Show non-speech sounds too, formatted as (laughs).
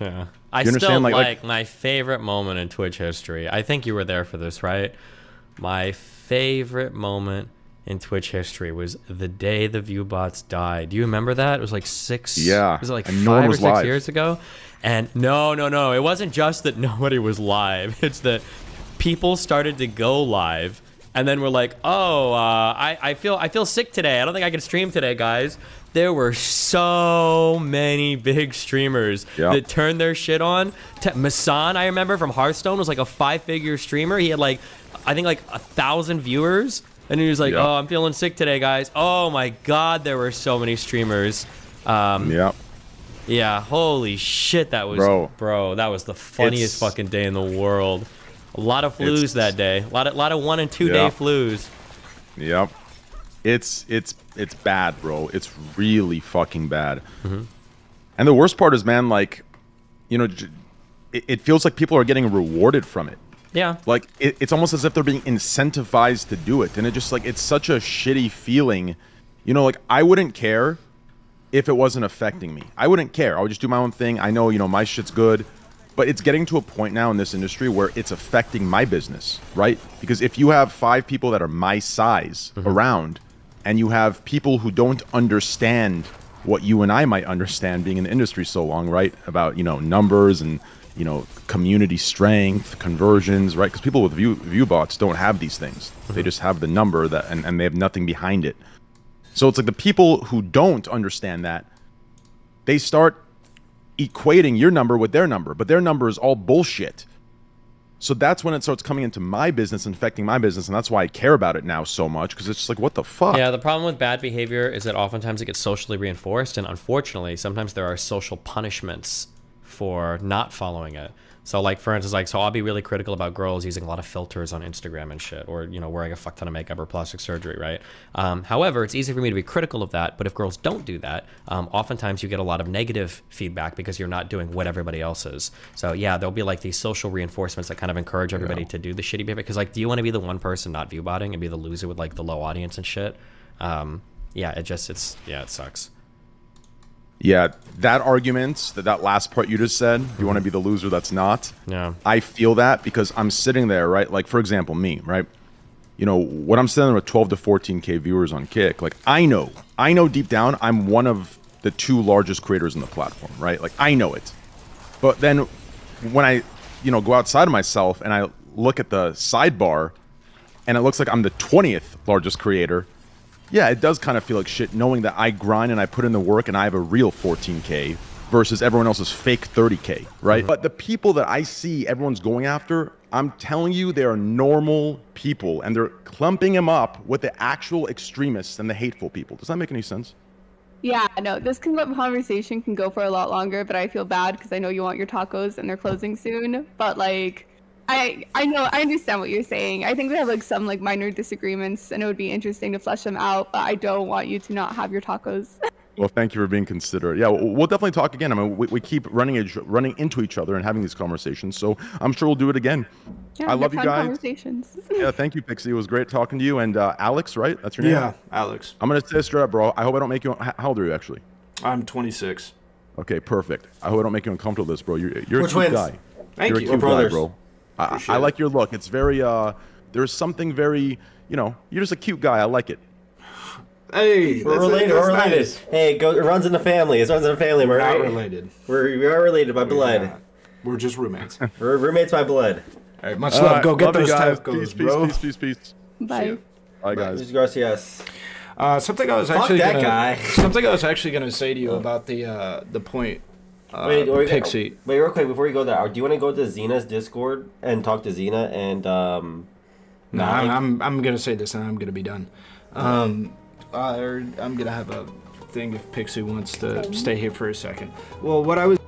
Yeah. I still like, like my favorite moment in Twitch history. I think you were there for this, right? My favorite moment in Twitch history was the day the Viewbots died. Do you remember that? It was like six. Yeah. Was it like five or six live. years ago? And no, no, no. It wasn't just that (laughs) nobody was live. It's that people started to go live, and then we're like, oh, uh, I, I feel I feel sick today. I don't think I can stream today, guys. There were so many big streamers yep. that turned their shit on. Massan, I remember from Hearthstone, was like a five-figure streamer. He had like, I think like a thousand viewers and he was like, yep. "Oh, I'm feeling sick today, guys." Oh my God, there were so many streamers. Um, yep. Yeah. Holy shit, that was bro. Bro, that was the funniest it's, fucking day in the world. A lot of flus that day. A lot of lot of one and two yep. day flus. Yep. It's it's it's bad, bro. It's really fucking bad. Mm-hmm. And the worst part is, man, like, you know, it, it feels like people are getting rewarded from it. Yeah. Like it, it's almost as if they're being incentivized to do it, and it just like it's such a shitty feeling. You know, like I wouldn't care if it wasn't affecting me. I wouldn't care. I would just do my own thing. I know, you know, my shit's good. But it's getting to a point now in this industry where it's affecting my business, right? Because if you have five people that are my size mm-hmm. around, and you have people who don't understand what you and I might understand being in the industry so long, right? About, you know, numbers and you know community strength conversions right because people with view view bots don't have these things mm-hmm. they just have the number that and, and they have nothing behind it so it's like the people who don't understand that they start equating your number with their number but their number is all bullshit. So that's when it starts coming into my business and affecting my business and that's why i care about it now so much because it's just like what the fuck? Yeah the problem with bad behavior is that oftentimes it gets socially reinforced and unfortunately sometimes there are social punishments for not following it. So like for instance, like so I'll be really critical about girls using a lot of filters on Instagram and shit, or you know wearing a fuck ton of makeup or plastic surgery, right? Um, however, it's easy for me to be critical of that, but if girls don't do that, um, oftentimes you get a lot of negative feedback because you're not doing what everybody else is. So yeah, there'll be like these social reinforcements that kind of encourage everybody yeah. to do the shitty behavior. Because like, do you want to be the one person not viewbotting and be the loser with like the low audience and shit? Um, yeah, it just it's yeah, it sucks. Yeah, that argument, that that last part you just said, you want to be the loser that's not. Yeah. I feel that because I'm sitting there, right? Like for example, me, right? You know, when I'm sitting there with 12 to 14k viewers on Kick, like I know, I know deep down I'm one of the two largest creators on the platform, right? Like I know it. But then when I, you know, go outside of myself and I look at the sidebar and it looks like I'm the 20th largest creator, yeah, it does kind of feel like shit knowing that I grind and I put in the work and I have a real 14K versus everyone else's fake 30K, right? Mm-hmm. But the people that I see everyone's going after, I'm telling you, they are normal people and they're clumping them up with the actual extremists and the hateful people. Does that make any sense? Yeah, no, this conversation can go for a lot longer, but I feel bad because I know you want your tacos and they're closing soon. But like, I I know I understand what you're saying. I think we have like some like minor disagreements, and it would be interesting to flesh them out. But I don't want you to not have your tacos. (laughs) well, thank you for being considerate. Yeah, we'll definitely talk again. I mean, we, we keep running each, running into each other and having these conversations, so I'm sure we'll do it again. Yeah, I love you guys. Conversations. (laughs) yeah, thank you, Pixie. It was great talking to you. And uh, Alex, right? That's your name. Yeah, Alex. I'm gonna say straight up, bro. I hope I don't make you. How old are you actually? I'm 26. Okay, perfect. I hope I don't make you uncomfortable. With this, bro. You're you're We're a cute twins. guy. Thank you're you. a cute guy, bro. I, I, like your look. It's very uh there's something very you know, you're just a cute guy. I like it. Hey, we're related. We're related. Nice. Hey, go, it runs in the family. It runs in the family. We're not related. We're we are related by blood. We're, we're just roommates. (laughs) we're roommates by blood. All right, much love. Right, go get love those tacos, peace, bro. Peace, peace, peace, peace. Bye. Bye, guys. Luis Garcias. Uh, something I was Fuck actually that gonna, guy. something I was actually going to say to you about the uh, the point uh, wait, wait, Pixie. Wait, real quick before you go there, do you want to go to Xena's Discord and talk to Xena and um? No, I'm, I'm I'm gonna say this and I'm gonna be done. Um, uh, I'm gonna have a thing if Pixie wants to stay here for a second. Well, what I was.